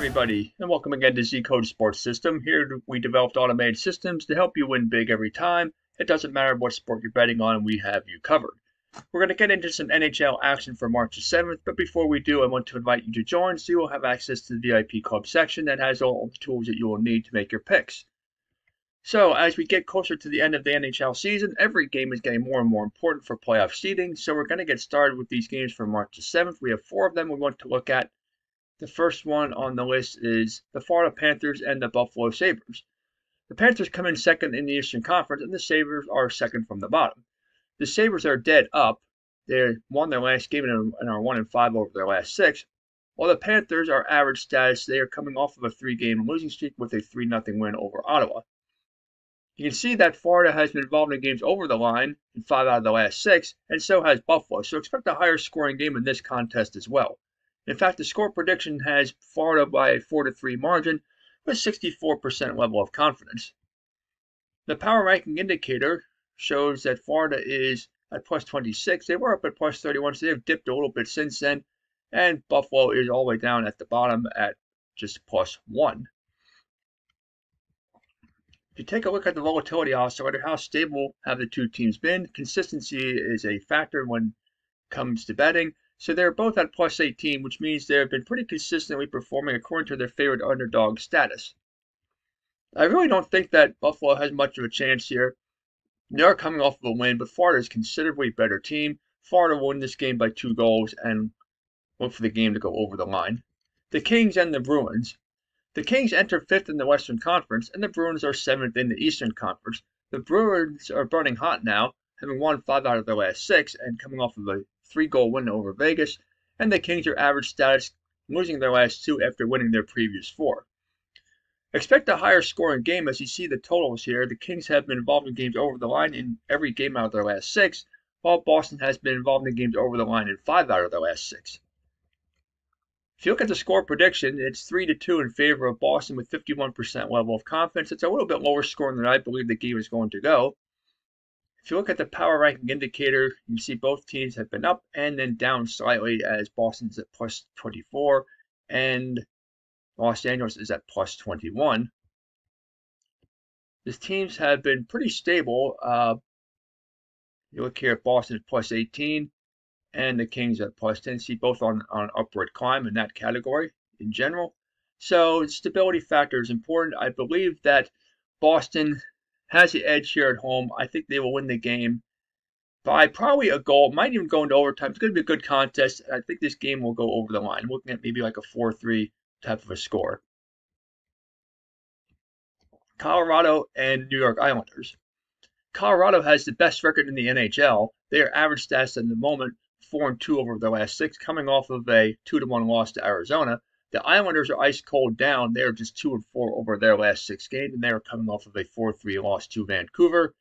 everybody, and welcome again to Zcode Sports System. Here we developed automated systems to help you win big every time. It doesn't matter what sport you're betting on, we have you covered. We're going to get into some NHL action for March the 7th, but before we do, I want to invite you to join so you will have access to the VIP Club section that has all the tools that you will need to make your picks. So, as we get closer to the end of the NHL season, every game is getting more and more important for playoff seeding. So, we're going to get started with these games for March the 7th. We have four of them we want to look at. The first one on the list is the Florida Panthers and the Buffalo Sabres. The Panthers come in second in the Eastern Conference, and the Sabres are second from the bottom. The Sabres are dead up. They won their last game and are 1 and 5 over their last six. While the Panthers are average status, they are coming off of a three game losing streak with a 3 0 win over Ottawa. You can see that Florida has been involved in games over the line in five out of the last six, and so has Buffalo. So expect a higher scoring game in this contest as well. In fact, the score prediction has Florida by a 4 to 3 margin with 64% level of confidence. The power ranking indicator shows that Florida is at plus 26. They were up at plus 31, so they've dipped a little bit since then. And Buffalo is all the way down at the bottom at just plus 1. If you take a look at the volatility oscillator, how stable have the two teams been? Consistency is a factor when it comes to betting. So they're both at plus 18, which means they have been pretty consistently performing according to their favorite underdog status. I really don't think that Buffalo has much of a chance here. They are coming off of a win, but Florida is considerably better team. Florida won this game by two goals and look for the game to go over the line. The Kings and the Bruins. The Kings enter fifth in the Western Conference, and the Bruins are seventh in the Eastern Conference. The Bruins are burning hot now, having won five out of their last six and coming off of a three goal win over Vegas. And the Kings are average status, losing their last two after winning their previous four. Expect a higher scoring game as you see the totals here. The Kings have been involved in games over the line in every game out of their last six, while Boston has been involved in games over the line in five out of their last six. If you look at the score prediction, it's 3 to 2 in favor of Boston with 51% level of confidence. It's a little bit lower scoring than I believe the game is going to go. If you look at the power ranking indicator, you see both teams have been up and then down slightly as Boston's at plus 24 and Los Angeles is at plus 21. These teams have been pretty stable. Uh, you look here at Boston at plus 18 and the Kings at plus 10. See both on, on upward climb in that category in general. So stability factor is important. I believe that Boston has the edge here at home. I think they will win the game by probably a goal. Might even go into overtime. It's going to be a good contest. I think this game will go over the line. Looking at maybe like a 4-3 type of a score. Colorado and New York Islanders. Colorado has the best record in the NHL. Their average stats at the moment four and two over their last six, coming off of a two to one loss to Arizona. The Islanders are ice cold down. They're just two and four over their last six games, and they're coming off of a four three loss to Vancouver.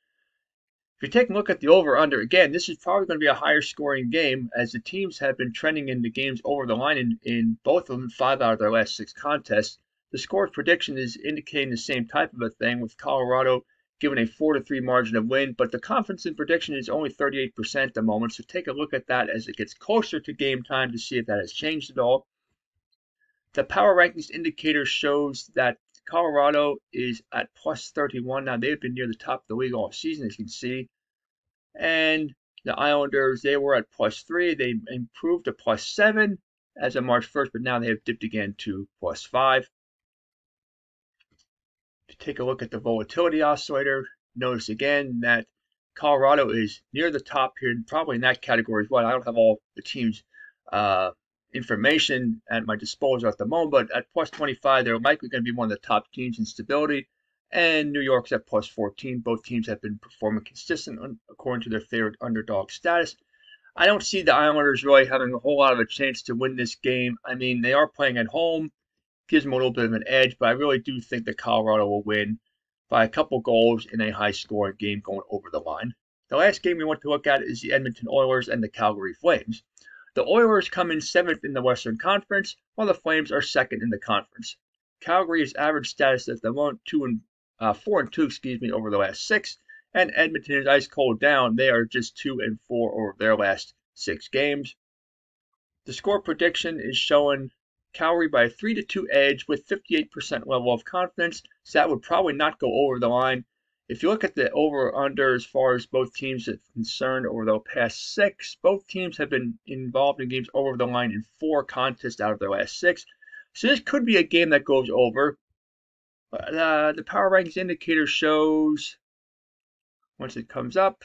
If you take a look at the over under, again, this is probably going to be a higher scoring game as the teams have been trending in the games over the line in, in both of them, five out of their last six contests. The score prediction is indicating the same type of a thing with Colorado given a 4 to 3 margin of win, but the confidence in prediction is only 38% at the moment. So take a look at that as it gets closer to game time to see if that has changed at all. The power rankings indicator shows that Colorado is at plus 31. Now they've been near the top of the league all season, as you can see. And the Islanders, they were at plus three. They improved to plus seven as of March 1st, but now they have dipped again to plus five to take a look at the volatility oscillator, notice again that Colorado is near the top here, probably in that category as well. I don't have all the teams' uh, information at my disposal at the moment, but at plus 25, they're likely going to be one of the top teams in stability. And New York's at plus 14. Both teams have been performing consistent according to their favorite underdog status. I don't see the Islanders really having a whole lot of a chance to win this game. I mean, they are playing at home gives them a little bit of an edge, but I really do think that Colorado will win by a couple goals in a high scoring game going over the line. The last game we want to look at is the Edmonton Oilers and the Calgary Flames. The Oilers come in seventh in the Western Conference, while the Flames are second in the conference. Calgary's average status at the moment two and uh, four and two, excuse me, over the last six, and Edmonton is ice cold down. They are just two and four over their last six games. The score prediction is showing Calgary by a 3 to 2 edge with 58% level of confidence. So that would probably not go over the line. If you look at the over under as far as both teams are concerned over the past six, both teams have been involved in games over the line in four contests out of their last six. So this could be a game that goes over. Uh, the power rankings indicator shows once it comes up.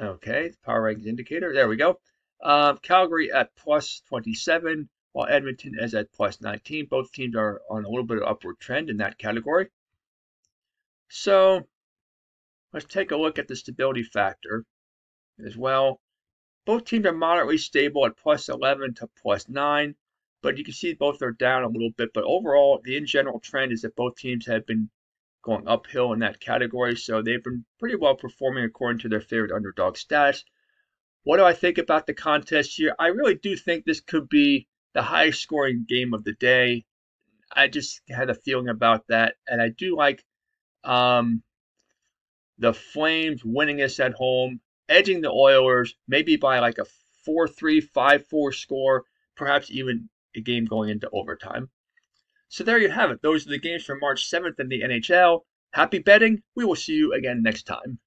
Okay, the power rankings indicator. There we go. Um, Calgary at plus 27, while Edmonton is at plus 19. Both teams are on a little bit of upward trend in that category. So let's take a look at the stability factor as well. Both teams are moderately stable at plus 11 to plus 9, but you can see both are down a little bit. But overall, the in general trend is that both teams have been going uphill in that category, so they've been pretty well performing according to their favorite underdog status. What do I think about the contest here? I really do think this could be the highest scoring game of the day. I just had a feeling about that, and I do like um, the Flames winning this at home, edging the Oilers, maybe by like a 4 3, 5 4 score, perhaps even a game going into overtime. So there you have it. Those are the games for March 7th in the NHL. Happy betting. We will see you again next time.